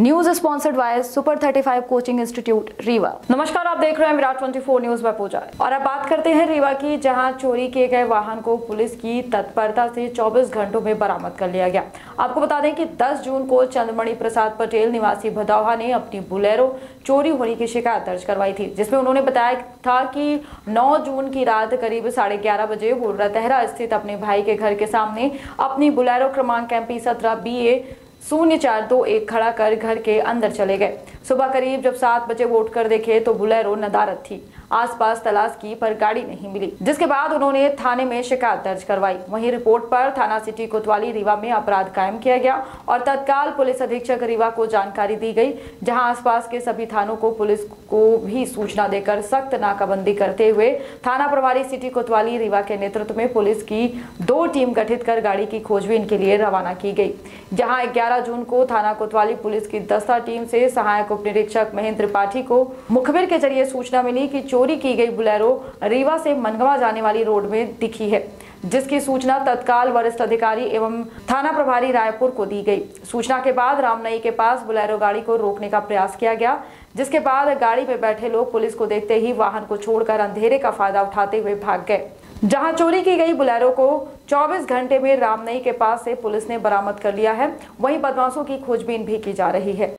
News sponsored by super 35 coaching institute Rewa नमस्कार, आप देख रहे हैं विराट 24 न्यूज़ में पूजा। और अब बात करते हैं रीवा की, जहाँ चोरी किए गए वाहन को पुलिस की तत्परता से 24 घंटों में बरामद कर लिया गया। आपको बता दें कि 10 जून को चंद्रमणि प्रसाद पटेल निवासी भदौहा ने अपनी बुलेरो चोरी होने की शिकायत दर्ज करवाई थी, जिसमें उन्होंने बताया था कि 9 जून की रात करीब साढ़े ग्यारह बजे वो रतहरा स्थित अपने भाई के घर के सामने अपनी बुलेरो क्रमांक एम पी सत्रह बी ए शून्य चार दो एक खड़ा कर घर के अंदर चले गए। सुबह करीब जब सात बजे वो उठकर देखे तो बुलेरो नदारत थी। आसपास तलाश की, पर गाड़ी नहीं मिली। जिसके बाद उन्होंने थाने में शिकायत दर्ज करवाई। वहीं रिपोर्ट पर थाना सिटी कोतवाली रीवा में अपराध कायम किया गया और तत्काल पुलिस अधीक्षक रीवा को जानकारी दी गई, जहाँ आसपास के सभी थानों को पुलिस को भी सूचना देकर सख्त नाकाबंदी करते हुए थाना प्रभारी सिटी कोतवाली रीवा के नेतृत्व में पुलिस की दो टीम गठित कर गाड़ी की खोजबीन के लिए रवाना की गई, जहाँ ग्यारह जून को थाना कोतवाली पुलिस की दस्ता टीम से सहायक उप निरीक्षक महेंद्र पाठी को मुखबिर के ज़रिए सूचना मिली कि चोरी की गई बुलेरो रीवा से मनगवा जाने वाली रोड में दिखी है, जिसकी सूचना तत्काल वरिष्ठ अधिकारी एवं थाना प्रभारी रायपुर को दी गई। सूचना के बाद रामनई के पास बुलेरो गाड़ी को रोकने का प्रयास किया गया, जिसके बाद गाड़ी में बैठे लोग पुलिस को देखते ही वाहन को छोड़कर अंधेरे का फ़ायदा उठाते हुए भाग गए। जहाँ चोरी की गई बुलेरो को 24 घंटे में रामनई के पास से पुलिस ने बरामद कर लिया है, वहीं बदमाशों की खोजबीन भी की जा रही है।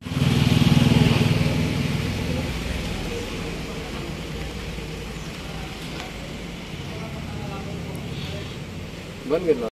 बंद करना